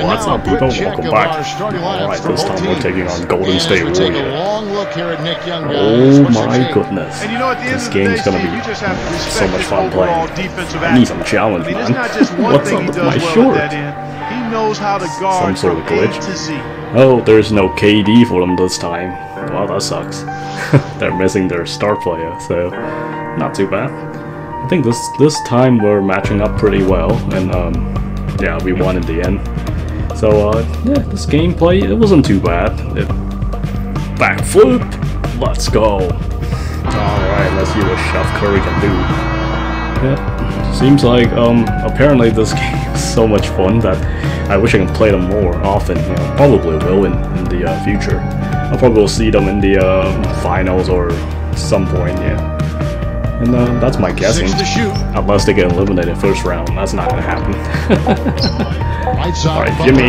What's up, people? Welcome back. Alright, this time we're taking on Golden State Warrior. Oh my goodness. This game's gonna be so much fun playing. I need some challenge, man. What's up with my short? Some sort of glitch. Oh, there's no KD for them this time. Well, that sucks. They're missing their star player, so not too bad. I think this this time we're matching up pretty well, and um, yeah, we won in the end. So, uh, yeah, this gameplay, it wasn't too bad. It, backflip! Let's go! Alright, let's see what Chef Curry can do. Yeah, seems like, um, apparently this game is so much fun that I wish I can play them more often. You know, probably will in, in the uh, future. I'll probably will see them in the uh, finals or some point, yeah. And uh, that's my guessing. Unless they get eliminated first round, that's not gonna happen. Alright, Jimmy,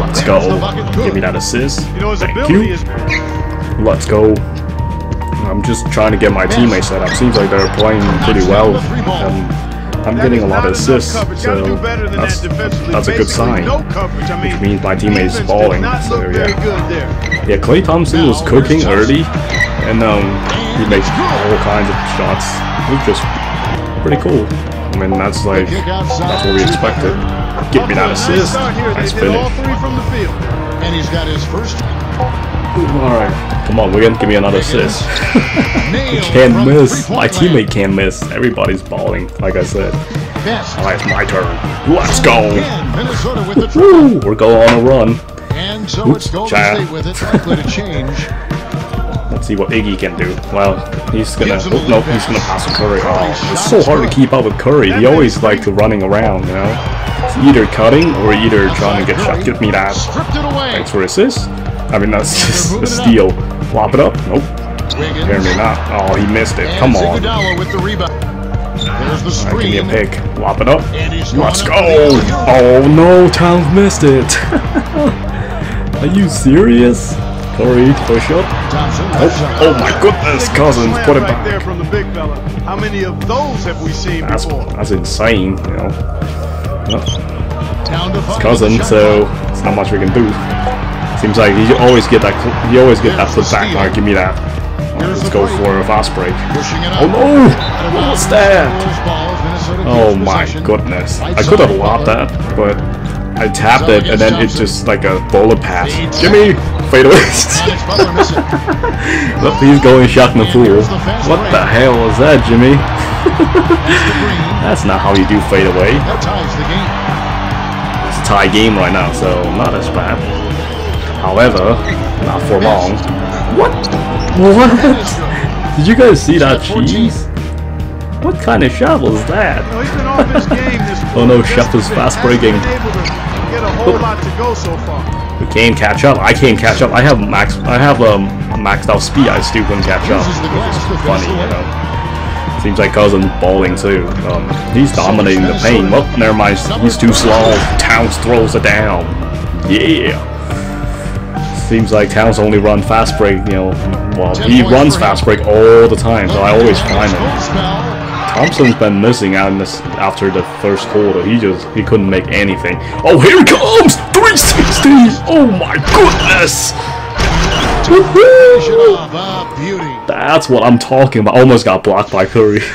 let's go. Give me that assist. Thank you. Let's go. I'm just trying to get my teammates set up. Seems like they're playing pretty well. Um, I'm getting a lot of assists, so that's, that's a good sign. Which means my teammates balling, so yeah. Yeah, Klay Thompson was cooking early, and um, he makes all kinds of shots. It was just pretty cool. I mean, that's like, that's what we expected. Give me that assist. Nice finish. And he's got his first. Alright, come on, Wiggins, give me another assist. can't miss. My teammate can't miss. Everybody's balling, like I said. Alright, it's my turn. Let's go. Woo, we're going on a run. Oops, child. Let's see what Iggy can do. Well, he's gonna. Oh, no, he's gonna pass to Curry. Oh, it's so hard to keep up with Curry. He always like to running around, you know. It's either cutting or either trying to get shot. Give me that. Thanks for assist. I mean, that's just a steal. Lop it up. Nope. Apparently not. Oh, he missed it. Come on. Right, give me a pick. Lop it up. Let's go. Oh no, Towns missed it. Are you serious? Curry, push up. Oh, oh my goodness, Cousins, put it back. There from the big fella. How many of those have we seen that's, before? That's insane, you know. It's Cousin, so it's not much we can do. Seems like he always get that. He always get that foot back. Alright, give me that. let's go for a fast break. Oh no! What's that? Oh my goodness! I could have lobbed that, but I tapped it and then it's just like a bullet pass. Jimmy! Fade away! Look, he's going shot in the pool. What the hell was that, Jimmy? That's not how you do fade away. It's a tie game right now, so not as bad. However, not for long. What? What? Did you guys see that cheese? What kind of shovel is that? oh no, Chef is fast breaking a whole lot to go so far. We can't catch up. I can't catch up. I have max. I have um maxed out speed. I still couldn't catch up. Which funny, you know. Seems like Cousin balling too. Um, he's dominating the paint. Well, never mind. He's too slow. Towns throws it down. Yeah. Seems like Towns only run fast break. You know, well he runs fast break all the time, so I always find him. Thompson's been missing out this after the first quarter. He just he couldn't make anything. Oh, here it comes! 360! Oh my goodness! That's what I'm talking about. Almost got blocked by Curry.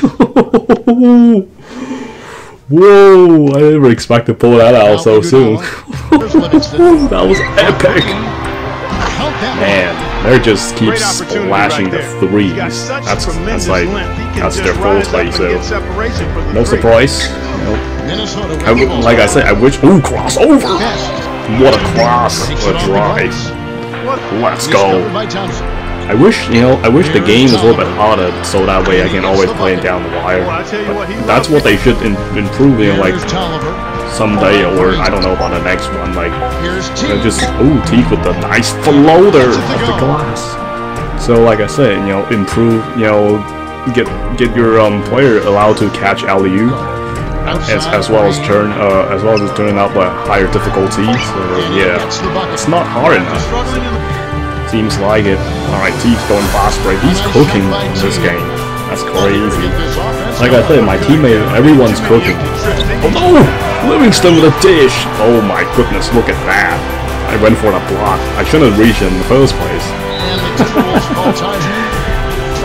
Whoa! I never expected to pull that out so soon. that was epic. Man. They're just keep splashing the threes. That's that's like that's their forte. So no surprise. Nope. I, like I said, I wish. Ooh, crossover! What a cross! What a drive! Let's go! I wish, you know, I wish the game was a little bit harder, so that way I can always play it down the wire. But that's what they should in improve, you know, like someday, or I don't know about the next one. Like, you know, just ooh, Teague with the nice floater of the glass. So, like I said, you know, improve, you know, get get your um, player allowed to catch alley as, as well as turn uh, as well as turning up a higher difficulty. So yeah, it's not hard enough. Seems like it. All right, Teague's going fast break. He's cooking in this game. That's crazy. Like I said, my teammate, everyone's cooking. Oh no! Livingston with a dish! Oh my goodness, look at that. I went for the block. I shouldn't have reached it in the first place.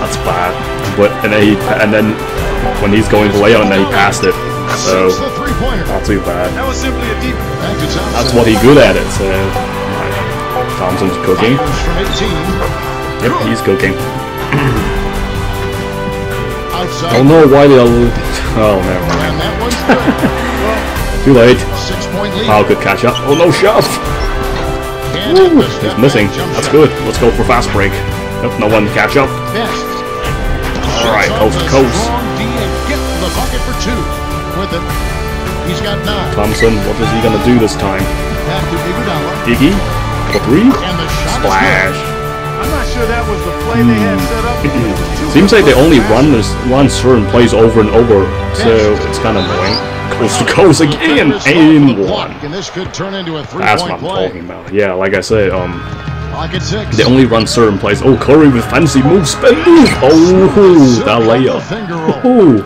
That's bad. But and then he and then when he's going to lay on, then he passed it. So not too bad. That's what he good at it. So Thompson's cooking. Yep, he's cooking. oh no, why lose? Oh, never mind. Too late. Powell could catch up. Oh no, shove! Woo, he's missing. That's good. Let's go for fast break. Nope, no one catch up. Alright, coast to coast. Thompson, what is he gonna do this time? Iggy, for three, splash. I'm not sure that was the play they had set up. Hmm. Seems like they only run this one certain plays over and over, so it's kind of annoying. To coast again, and one. That's what I'm talking about. Yeah, like I said, um, they only run certain plays. Oh, Curry with fancy move, spin move. Oh, that layup. Oh,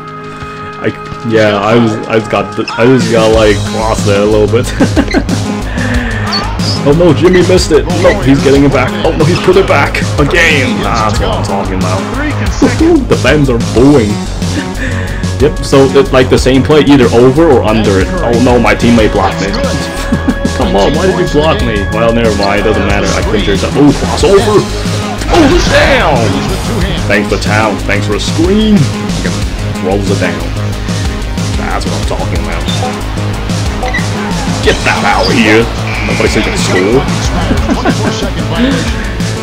I yeah, I was I got I just got like lost there a little bit. Oh no, Jimmy missed it. No, he's getting it back. Oh no, he's put it back. Again. That's what I'm talking about. the fans are booing. yep, so it's like the same play, either over or under it. Oh no, my teammate blocked me. Come on, why did you block me? Well, never mind, doesn't matter. I cleared yourself. Oh, cross over. Oh, down. Thanks for town. Thanks for a screen. Rolls it down. That's what I'm talking about. Get that out of here. Nobody said you score.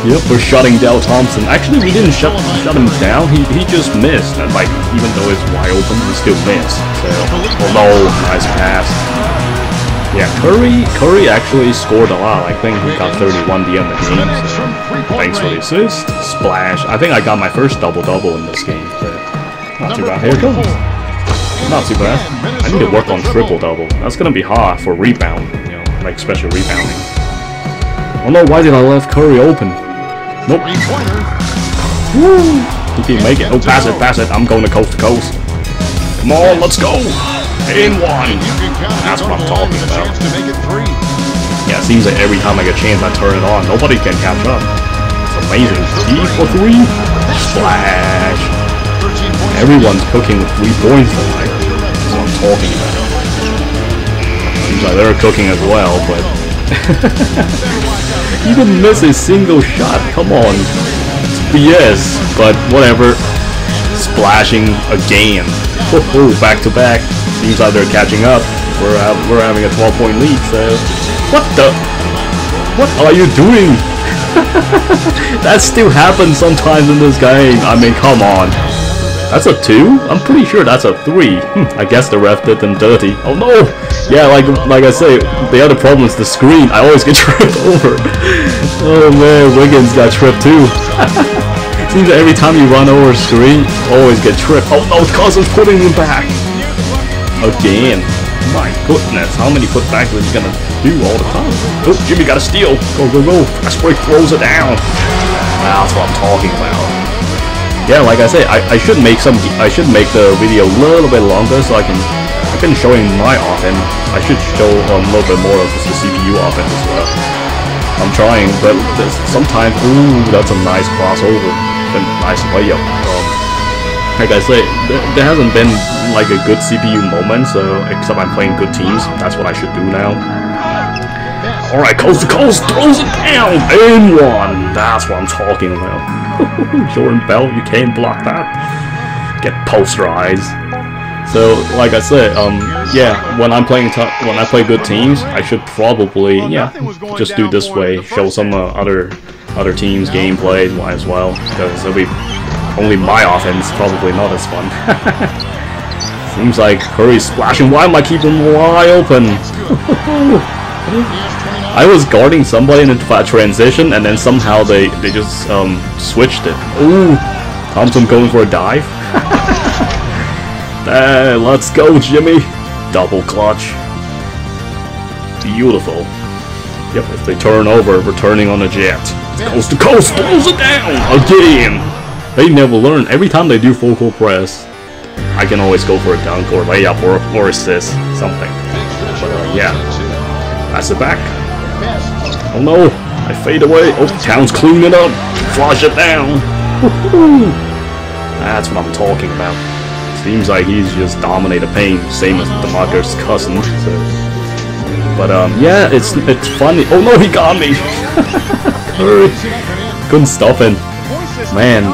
Yep, we're shutting down Thompson. Actually, we didn't shut shut him down. He he just missed. And like, even though it's wide open, he still missed. So, oh no, nice pass. Yeah, Curry Curry actually scored a lot. I think he got 31 the end of the game. So thanks for the assist. Splash. I think I got my first double-double in this game. Not too bad. Here it comes. Not too bad. I need to work on triple-double. That's gonna be hard for rebound you know, like special rebounding. Oh no, why did I left Curry open? Nope. Woo! He can make it. Oh, pass it, pass it. I'm going to coast to coast. Come on, let's go. In one. That's what I'm talking about. Yeah, it seems like every time I get a chance, I turn it on. Nobody can catch up. It's amazing. E for three. Splash. Everyone's cooking with three points tonight. That's what I'm talking about. Seems like they're cooking as well, but... you didn't miss a single shot, come on. It's BS, but whatever. Splashing again. Oh, back to back. Seems like they're catching up. We're, we're having a 12 point lead, so... What the... What are you doing? that still happens sometimes in this game. I mean, come on. That's a 2? I'm pretty sure that's a 3. Hm, I guess the ref did them dirty. Oh no! Yeah, like like I say, the other problem is the screen. I always get tripped over. Oh man, Wiggins got tripped too. Seems that every time you run over a screen, always get tripped. Oh no, Cousins putting him back! Again. My goodness, how many putbacks is he gonna do all the time? Oh, Jimmy got a steal. Go, go, go. Fast break throws it down. That's what I'm talking about yeah, like I said, I, I should make some, I should make the video a little bit longer so I can, I've been showing my offense. I should show a little bit more of the CPU offense as well. I'm trying, but sometimes, ooh, that's a nice crossover, a nice layup. Um, like I say, there, hasn't been like a good CPU moment, so except I'm playing good teams, that's what I should do now. Alright, coast to coast, throws it down, in one. That's what I'm talking about. Jordan Bell, you can't block that. Get posterized. So, like I said, um, yeah, when I'm playing when I play good teams, I should probably, yeah, just do this way, show some uh, other other teams gameplay as well, because it'll be only my offense, probably not as fun. Seems like Curry's splashing. Why am I keeping him wide open? I was guarding somebody in a transition, and then somehow they they just um, switched it. Ooh, Thompson going for a dive. hey, let's go, Jimmy. Double clutch. Beautiful. Yep, if they turn over, we're turning on a jet. Coast to coast, throws it down. Again. They never learn. Every time they do court press, I can always go for a dunk or layup or, or assist, something. But uh, yeah, that's it back. Oh no, I fade away. Oh, Towns clean it up. Flush it down. That's what I'm talking about. Seems like he's just dominated pain, same as DeMarcus Cousins. So. But um, yeah, it's it's funny. Oh no, he got me. Couldn't stop him. Man,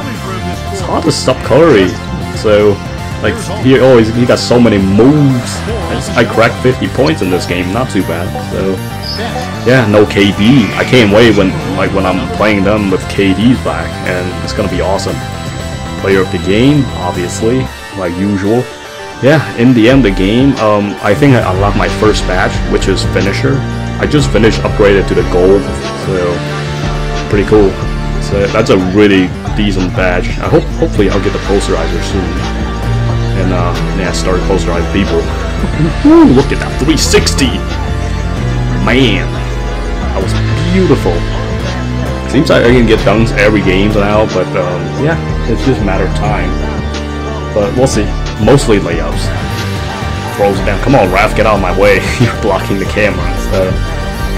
it's hard to stop Curry. So, like he always he got so many moves. I cracked 50 points in this game, not too bad. So, yeah, no KD. I can't wait when like when I'm playing them with KD's back, and it's gonna be awesome. Player of the game, obviously like usual. Yeah, in the end the game, um, I think I unlocked my first badge, which is Finisher. I just finished upgraded to the gold, so pretty cool. So that's a really decent badge. I hope, hopefully, I'll get the posterizer soon, and uh, yeah, start posterize people. Ooh, look at that 360, man, that was beautiful. Seems like I can get dunks every game now, but um, yeah, it's just a matter of time but we'll see. Mostly layups. Throws it down. Come on, Raph, get out of my way. You're blocking the camera.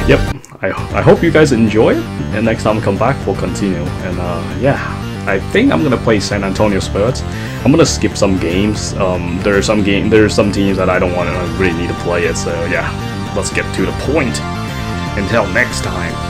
Yep. I, I hope you guys enjoy it, and next time I come back, we'll continue. And uh, yeah, I think I'm gonna play San Antonio Spurs. I'm gonna skip some games. Um, there are some game, there are some teams that I don't want to really need to play it. So yeah, let's get to the point. Until next time.